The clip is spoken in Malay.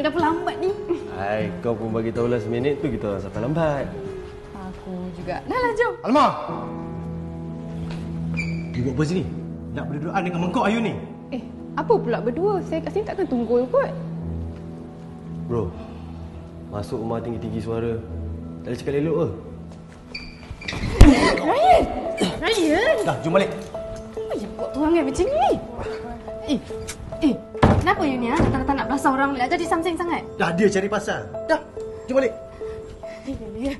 kenapa lambat ni? Hai, kau pun bagi tahu lah seminit tu kita orang sampai lambat. Aku juga. Dah lah, jom. Alma! You buat apa sini? Nak berduaan dengan mangkok Ayu ni? Eh, apa pula berdua? Saya kat sini takkan tunggu kot. Bro, masuk rumah tinggi-tinggi suara. Tak boleh cakap elok ke? Ryan! Ryan! Dah, jom balik. Apa yang buat perangai macam ni? Eh, eh, kenapa you ni ha? Datang-datang nak belasah orang ni? Jadi something sangat. Dah dia cari pasal. Dah, jom balik. Eh, ya.